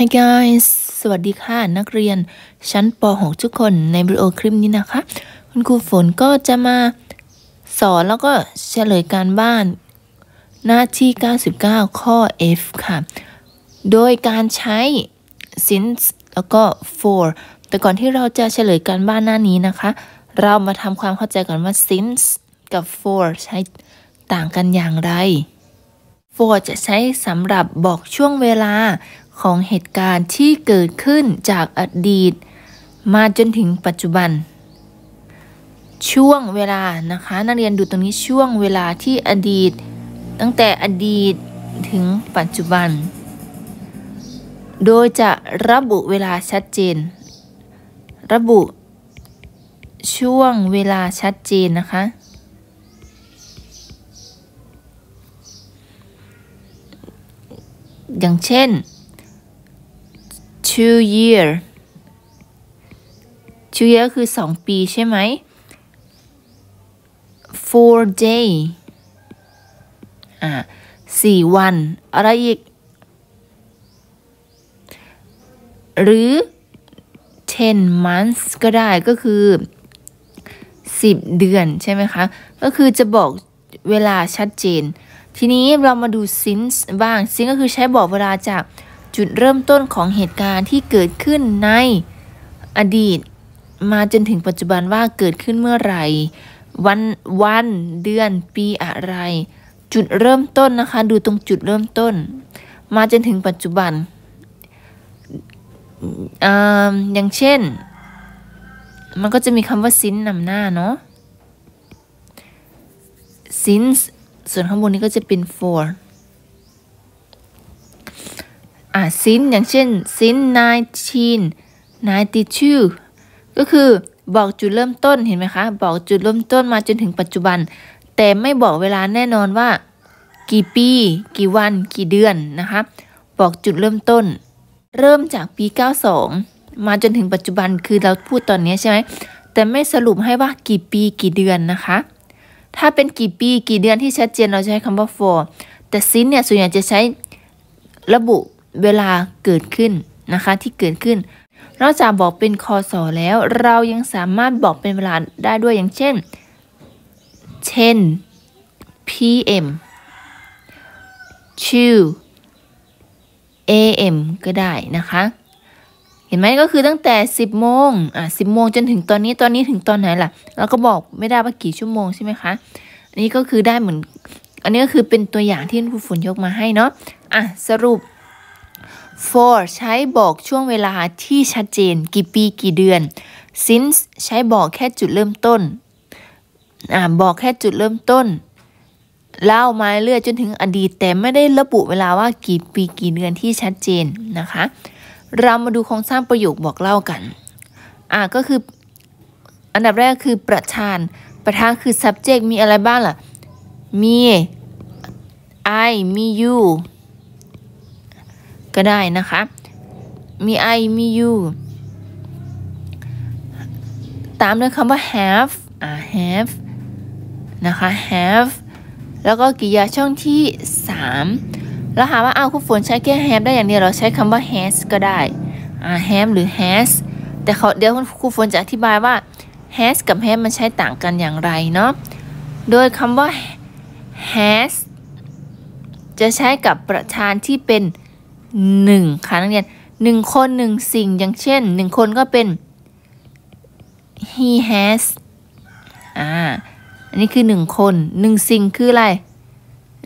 Hi guys สวัสดีค่ะ นักเรียน ชั้นป .6 ทุกคนในวิดีโอคลิปนี้นะคะ คุณครูฝนก็จะมาสอนแล้วก็เฉลยการบ้าน หน้าที่ 99 ข้อ F ค่ะ โดยการใช้ since แล้วก็ for แต่ก่อนที่เราจะเฉลยการบ้านหน้านี้นะคะ เรามาทำความเข้าใจก่อนว่า since กับ for ใช้ต่างกันอย่างไร for จะใช้สำหรับบอกช่วงเวลา ของเหตุการณ์ที่เกิดขึ้นจากอดีต มาจนถึงปัจจุบัน ช่วงเวลานะคะ นักเรียนดูตรงนี้ช่วงเวลาที่อดีต ตั้งแต่อดีตถึงปัจจุบัน โดยจะระบุเวลาชัดเจน ระบุ ช่วงเวลาชัดเจนนะคะอย่างเช่น two year two year คือสองปีใช่ไหม four day อ่าสี่วัน อะไรอีก หรือ ten months ก็ได้ก็คือสิบเดือนใช่ไหมคะ ก็คือจะบอกเวลาชัดเจน ทีนี้เรามาดู since บ้าง since ก็คือใช้บอกเวลาจาก จุดเริ่มต้นของเหตุการณ์ที่เกิดขึ้นในอดีต มาจนถึงปัจจุบันว่าเกิดขึ้นเมื่อไหร่ วันวันเดือนปีอะไร จุดเริ่มต้นนะคะ ดูตรงจุดเริ่มต้น มาจนถึงปัจจุบันออย่างเช่น มันก็จะมีคำว่า since นำหน้าเนาะ since ส่วนข้างบนนี้ก็จะเป็น for อะ since อย่างเช่น since 1992ก็คือบอกจุดเริ่มต้นเห็นไหมคะ บอกจุดเริ่มต้นมาจนถึงปัจจุบัน แต่ไม่บอกเวลาแน่นอนว่า กี่ปี กี่วัน กี่เดือนนะคะบอกจุดเริ่มต้น เริ่มจากปี 92 มาจนถึงปัจจุบันคือเราพูดตอนนี้ใช่ไหมแต่ไม่สรุปให้ว่ากี่ปีกี่เดือนนะคะ ถ้าเป็นกี่ปีกี่เดือนที่ชัดเจนเราใช้คำว่า for แต่ซินเนี่ยส่วนใหญ่จะใช้ระบุ เวลาเกิดขึ้นนะคะที่เกิดขึ้น นอกจากบอกเป็นคอสอแล้ว เรายังสามารถบอกเป็นเวลาได้ด้วยอย่างเช่น10 p.m. 2 a.m. ก็ได้นะคะ เห็นไหมก็คือตั้งแต่ 10 โมง อะ 10 โมงจนถึงตอนนี้ ตอนนี้ถึงตอนไหนล่ะ เราก็บอกไม่ได้ว่ากี่ชั่วโมงใช่ไหมคะ อันนี้ก็คือได้เหมือน อันนี้ก็คือเป็นตัวอย่างที่ครูฝนยกมาให้เนาะ อะ สรุป for ใช้บอกช่วงเวลาที่ชัดเจน กี่ปีกี่เดือน since ใช้บอกแค่จุดเริ่มต้นอ่าบอกแค่จุดเริ่มต้นเล่ามาเรื่อยจนถึงอดีต แต่ไม่ได้ระบุเวลาว่ากี่ปีกี่เดือนที่ชัดเจนนะคะ เรามาดูโครงสร้างประโยคบอกเล่ากันอ่าก็คือ อันดับแรกคือประธาน ประธานคือ subject มีอะไรบ้างล่ะ มี I มี you ก็ได้นะคะ มี I มี you ตามด้วยคำว่า have อ่า have นะคะ have แล้วก็กริยาช่องที่ 3 แล้วหาว่าอ้าวคุณฝนใช้แค่ have ได้อย่างเดียวเราใช้คำว่า has ก็ได้อ่า have หรือ has แต่เขาเดี๋ยวครูฝนจะอธิบายว่า has กับ have มันใช้ต่างกันอย่างไรเนาะ โดยคำว่า has จะใช้กับประธานที่เป็น หนึ่งค่ะนักเรียนหนึ่งคนหนึ่งสิ่งอย่างเช่นหนึ่งคนก็เป็น he has อ่าอันนี้คือหนึ่งคนหนึ่งสิ่งคืออะไร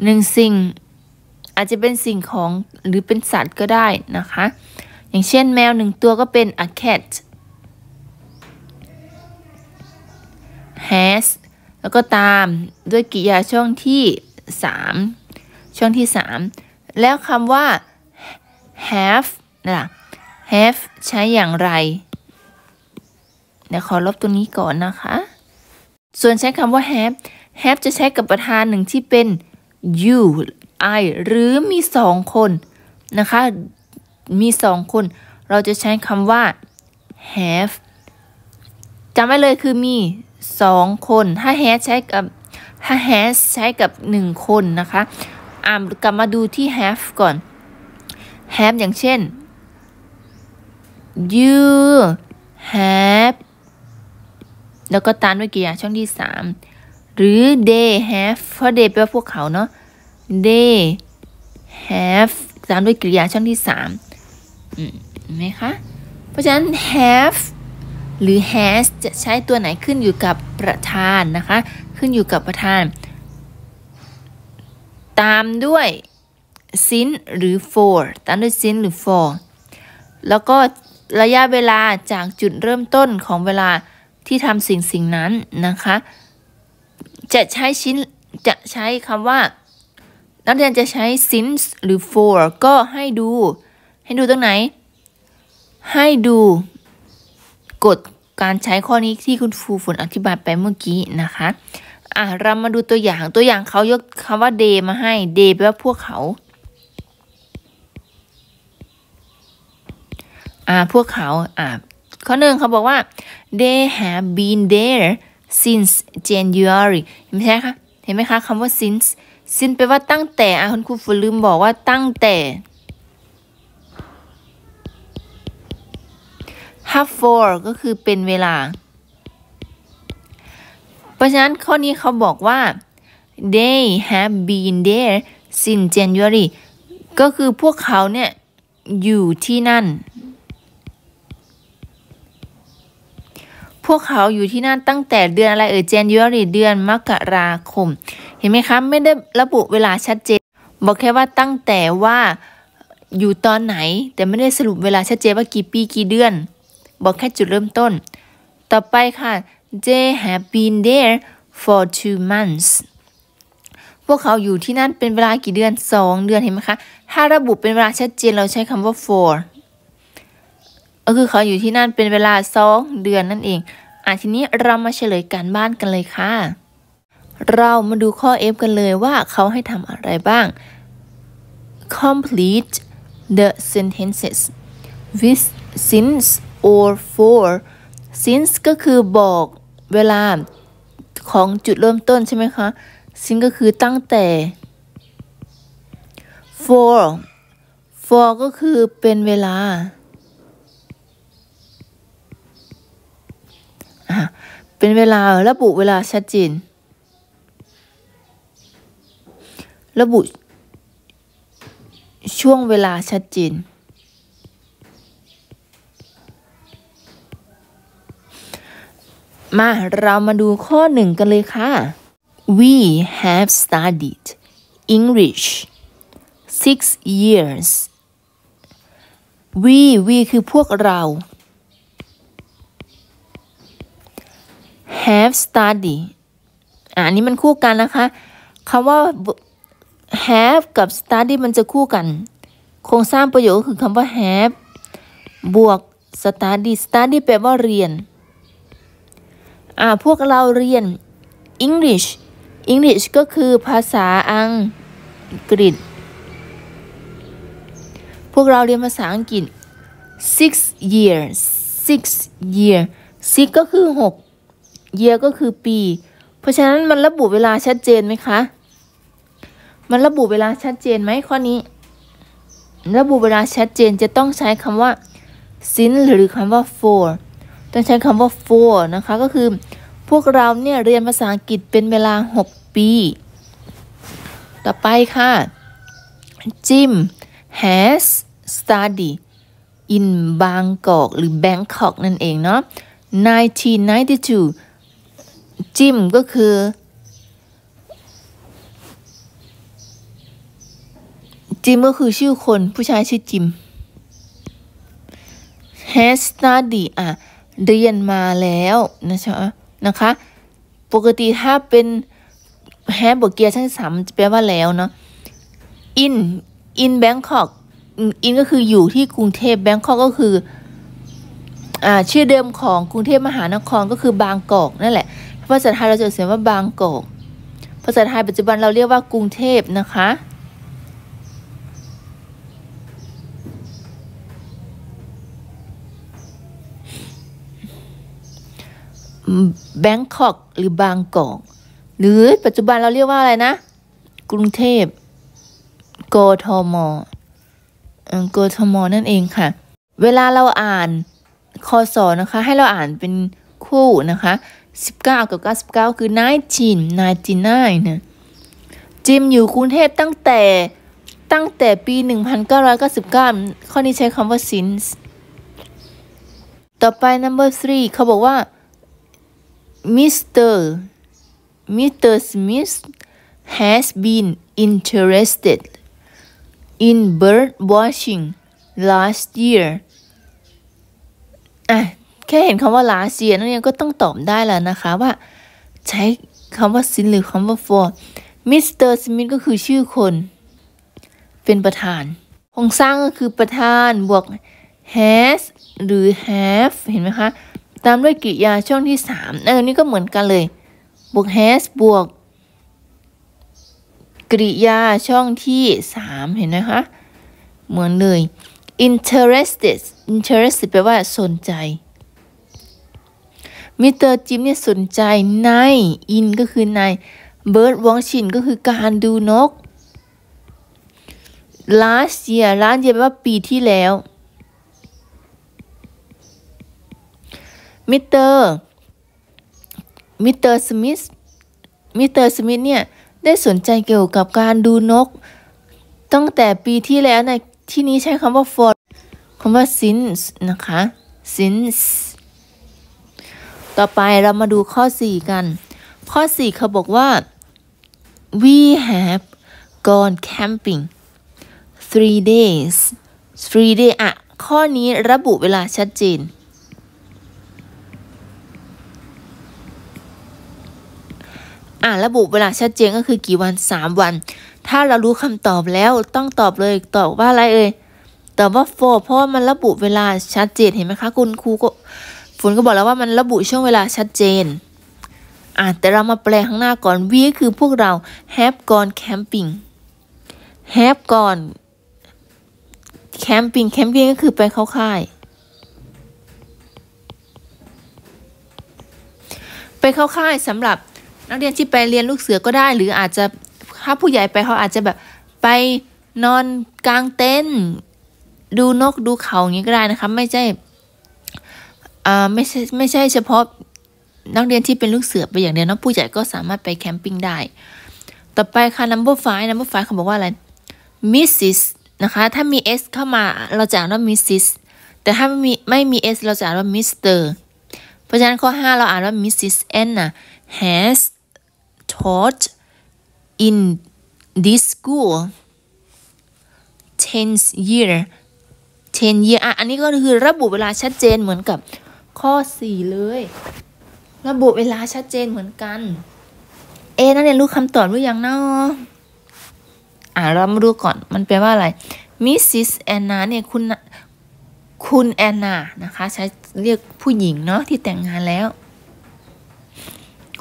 หนึ่งสิ่ง อาจจะเป็นสิ่งของหรือเป็นสัตว์ก็ได้นะคะ อย่างเช่นแมวหนึ่งตัวก็เป็น a cat has แล้วก็ตามด้วยกริยาช่องที่ 3 ช่องที่ 3 แล้วคำว่า have นะ have ใช้อย่างไร เดี๋ยวขอลบตรงนี้ก่อนนะคะ ส่วนใช้คำว่า have have จะใช้กับประธานหนึ่งที่เป็น you I หรือมีสองคนนะคะ มีสองคน เราจะใช้คำว่า have จำไว้เลยคือมีสองคน ถ้า has ใช้กับถ้า has ใช้กับหนึ่งคนนะคะ อ่ากลับมาดูที่ have ก่อน have อย่างเช่น you have แล้วก็ตามด้วยกริยาช่องที่สามหรือ they have เพราะ they แปลว่าพวกเขาเนาะ they have ตามด้วยกริยาช่องที่สามเห็นไหมคะ เพราะฉะนั้น have หรือ has จะใช้ตัวไหนขึ้นอยู่กับประธานนะคะ ขึ้นอยู่กับประธาน ตามด้วย since หรือ for ตามด้วย since หรือ for แล้วก็ระยะเวลาจากจุดเริ่มต้นของเวลาที่ทำสิ่งสิ่งนั้นนะคะ จะใช้ชิ้นจะใช้คำว่า นักเรียนจะใช้ since หรือ for ก็ให้ดู ให้ดูตรงไหน ให้ดูกฎการใช้ข้อนี้ที่คุณครูฝนอธิบายไปเมื่อกี้นะคะอะเรามาดูตัวอย่างตัวอย่างเขายกคำว่า day มาให้ day แปลว่าพวกเขา อ่าพวกเขาอ่าข้อหนึ่งเขาบอกว่า they have been there since January เห็นไหมคะเห็นไหมคะคำว่า since since แปลว่าตั้งแต่อะคุณครูฝนลืมบอกว่าตั้งแต่ have for ก็คือเป็นเวลา เพราะฉะนั้นข้อนี้เขาบอกว่า they have been there since January ก็คือพวกเขาเนี่ย อยู่ที่นั่น พวกเขาอยู่ที่นั่นตั้งแต่เดือนอะไรเอ่ย January เดือนมกราคม เห็นไหมคะ ไม่ได้ระบุเวลาชัดเจน บอกแค่ว่าตั้งแต่ว่าอยู่ตอนไหน แต่ไม่ได้สรุปเวลาชัดเจนว่ากี่ปีกี่เดือน บอกแค่จุดเริ่มต้น ต่อไปค่ะ they have been there for two months พวกเขาอยู่ที่นั่นเป็นเวลากี่เดือนสองเดือนเห็นไหมคะ ถ้าระบุเป็นเวลาชัดเจนเราใช้คำว่า for ก็คือเขาอยู่ที่นั่นเป็นเวลาสองเดือนนั่นเองอะทีนี้เรามาเฉลยการบ้านกันเลยค่ะ เรามาดูข้อ F กันเลยว่าเขาให้ทำอะไรบ้าง complete the sentences with since or for since ก็คือบอกเวลาของจุดเริ่มต้นใช่ไหมคะ since ก็คือตั้งแต่ for for ก็คือเป็นเวลา เป็นเวลาระบุเวลาชัดเจน ระบุ ช่วงเวลาชัดเจน มาเรามาดูข้อหนึ่งกันเลยค่ะ We have studied English six years we we คือพวกเรา have studied อันนี้มันคู่กันนะคะคำว่า have กับ study มันจะคู่กัน โครงสร้างประโยคคือคำว่า have บวก study study แปลว่าเรียน อ่า พวกเราเรียน English English ก็คือภาษาอังกฤษ พวกเราเรียนภาษาอังกฤษ six years six year six ก็คือหก year ก็คือปี เพราะฉะนั้นมันระบุเวลาชัดเจนไหมคะ มันระบุเวลาชัดเจนไหมข้อนี้ ระบุเวลาชัดเจนจะต้องใช้คำว่า since หรือคำว่า for ต้องใช้คำว่า for นะคะ ก็คือพวกเราเนี่ยเรียนภาษาอังกฤษเป็นเวลา 6 ปี ต่อไปค่ะ Jim has studied in Bangkok หรือ Bangkok นั่นเองเนาะ1992 จิมก็คือ จิมก็คือชื่อคนผู้ชายชื่อจิม has studied อะ เรียนมาแล้วนะคะนะคะ ปกติถ้าเป็นแฮบวกเกียร์ชั้นสามแปลว่าแล้วเนาะ in in Bangkok in ก็คืออยู่ที่กรุงเทพ Bangkok ก็คืออ่าชื่อเดิมของกรุงเทพมหานครก็คือบางกอกนั่นแหละ ภาษาไทยเราจะเขียนว่าบางกอกภาษาไทยปัจจุบันเราเรียกว่ากรุงเทพนะคะ แบงคอกหรือบางกอกหรือปัจจุบันเราเรียกว่าอะไรนะ กรุงเทพกทมกทมนั่นเองค่ะ เวลาเราอ่านคอสอนะคะ ให้เราอ่านเป็นคู่นะคะ 19 กับ 99 คือ 19 99นะจิมอยู่กรุงเทพตั้งแต่ตั้งแต่ปี 1999 ข้อนี้ใช้คำว่า since ต่อไป number three เขาบอกว่า Mr. Mr. Smith has been interested in bird watching last year ค่เห็นคำว่า last year นักเรียนก็ต้องตอบได้แล้วนะคะว่า ใช้คำว่า sin หรือคำว่า for Mr. Smith ก็คือชื่อคน เป็นประธานโครงสร้างก็คือประธานบวก has หรือ have เห็นไหมคะ ตามด้วยกริยาช่องที่3เออนี่ก็เหมือนกันเลย บวก has บวก กริยาช่องที่ 3 เห็นไหมคะ เหมือนเลย interested interested แปลว่าสนใจ มิสเตอร์จิมเนี่ยสนใจใน in ก็คือใน bird watching ก็คือการดูนก last year last year แปลว่าปีที่แล้ว Mister Mister Smith Mister Smith เนี่ยได้สนใจเกี่ยวกับการดูนก ตั้งแต่ปีที่แล้วในที่นี้ใช้คำว่า for คำว่า since นะคะ since ต่อไปเรามาดูข้อ 4 กัน ข้อ 4 เขาบอกว่า we have gone camping three days three days อะ ข้อนี้ระบุเวลาชัดเจน อะ ระบุเวลาชัดเจนก็คือกี่วัน 3 วัน ถ้าเรารู้คำตอบแล้วต้องตอบเลยตอบว่าอะไรเอ่ยตอบว่า for เพราะมันระบุเวลาชัดเจนเห็นไหมคะ คุณครูก็ ฝนก็บอกแล้วว่ามันระบุช่วงเวลาชัดเจนอะแต่เรามาแปลข้างหน้าก่อน we คือพวกเรา have gone camping have gone camping camping ก็คือไปเข้าค่าย ไปเข้าค่ายสำหรับนักเรียนที่ไปเรียนลูกเสือก็ได้ หรืออาจจะถ้าผู้ใหญ่ไปเขาอาจจะแบบไปนอนกลางเต็นท์ดูนกดูเขาอย่างนี้ก็ได้นะคะ ไม่ใช่ ไม่ใช่ไม่ใช่เฉพาะนักเรียนที่เป็นลูกเสือไปอย่างเดียวนะผู้ใหญ่ก็สามารถไปแคมปิ้งได้ ต่อไปค่ะ number five number five เขาบอกว่าอะไร Mrs นะคะ ถ้ามี s เข้ามาเราจะอ่านว่า Mrs แต่ถ้าไม่มีไม่มี s เราจะอ่านว่า Mr เพราะฉะนั้นข้อ 5 เราอ่านว่า Mrs Anna has taught in this school 10 year 10 year อะอันนี้ก็คือระบุเวลาชัดเจนเหมือนกับ ข้อ 4 เลย ระบุเวลาชัดเจนเหมือนกัน เอนักเรียนรู้คำตอบหรือยังเนาะอ่าเรามาดูก่อนมันแปลว่าอะไรมิสซิสแอนนาเนี่ยคุณคุณแอนนานะคะ ใช้เรียกผู้หญิงเนาะที่แต่งงานแล้ว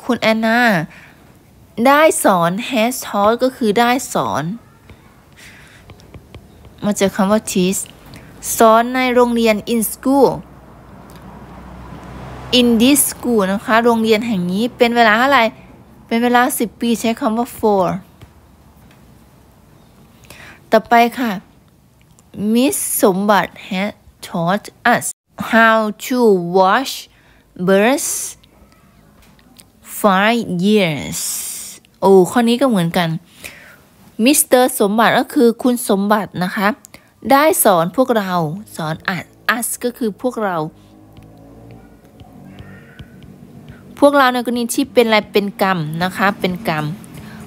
คุณแอนนาได้สอน has taught ก็คือได้สอนมาเจากคำว่า teach สอนในโรงเรียน in school in this school นะคะ โรงเรียนแห่งนี้เป็นเวลาเท่าไหร่ เป็นเวลา 10 ปีใช้คำว่า for ต่อไปค่ะ Miss สมบัติ has taught us how to wash birds five years โอ้ข้อนี้ก็เหมือนกัน มิสเตอร์สมบัติก็คือคุณสมบัตินะคะ ได้สอนพวกเราสอนอัด us ก็คือพวกเรา พวกเราในกรณีที่เป็นอะไรเป็นกรรมนะคะ เป็นกรรม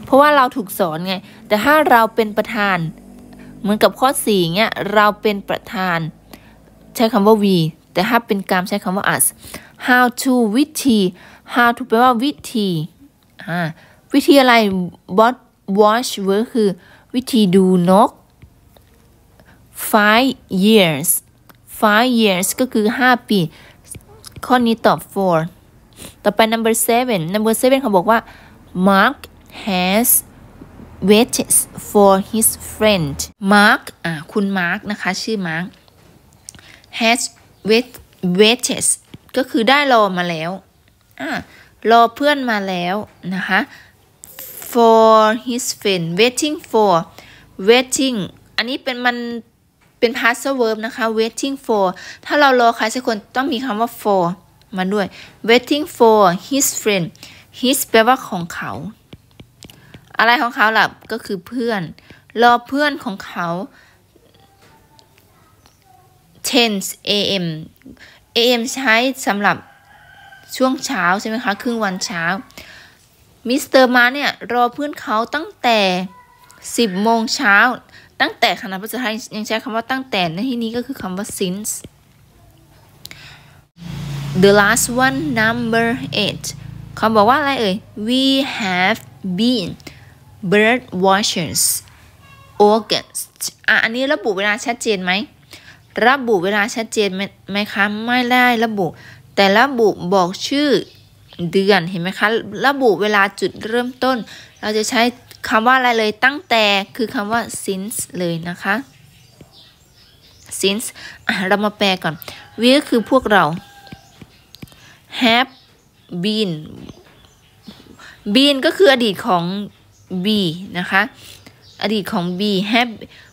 เพราะว่าเราถูกสอนไง แต่ถ้าเราเป็นประธาน เหมือนกับข้อ4เงี้ยเราเป็นประธาน ใช้คำว่า we แต่ถ้าเป็นกรรมใช้คำว่า us how to วิธี how to แปลว่าวิธีอ่าวิธีอะไร what watch work คือ วิธีดูนก five years five years ก็คือ 5 ปี ข้อนี้ตอบ four ต่อไป number seven number seven เขาบอกว่า Mark has waited for his friend Mark อ่าคุณ Mark นะคะ ชื่อ Mark has wait waited ก็คือได้รอมาแล้วอ่ารอเพื่อนมาแล้วนะคะ for his friend waiting for waiting อันนี้เป็นมันเป็น past verb นะคะ waiting for ถ้าเรารอใครสักคนต้องมีคำว่า for มาด้วย waiting for his friend his แปลว่าของเขา อะไรของเขาล่ะก็คือเพื่อน รอเพื่อนของเขา 10 a.m. a.m. ใช้สำหรับช่วงเช้าใช่ไหมคะ ครึ่งวันเช้า มิสเตอร์มาเนี่ย รอเพื่อนเขาตั้งแต่ 10 โมงเช้า ตั้งแต่ขณะภาษาไทยยังใช้คำว่าตั้งแต่ในที่นี้ก็คือคำว่า since the last one number eight เขาบอกว่าอะไรเอ่ย we have been bird watchers August อะอันนี้ระบุเวลาชัดเจนไหม ระบุเวลาชัดเจนไหมคะ ไม่ได้ระบุ แต่ระบุบอกชื่อเดือนเห็นไหมคะ ระบุเวลาจุดเริ่มต้น เราจะใช้คำว่าอะไรเลยตั้งแต่คือคำว่า since เลยนะคะ since เรามาแปลก่อน we คือพวกเรา have been been ก็คืออดีตของ be นะคะ อดีตของ be have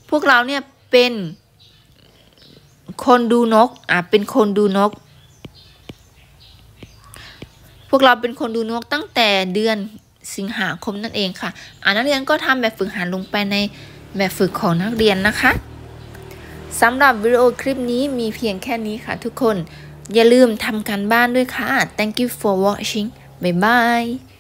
พวกเราเนี่ยเป็นคนดูนก อะ เป็นคนดูนก พวกเราเป็นคนดูนกตั้งแต่เดือนสิงหาคมนั่นเองค่ะ อ่านักเรียนก็ทำแบบฝึกหัดลงไปในแบบฝึกของนักเรียนนะคะสำหรับวิดีโอคลิปนี้มีเพียงแค่นี้ค่ะทุกคน อย่าลืมทำการบ้านด้วยค่ะ thank you for watching bye bye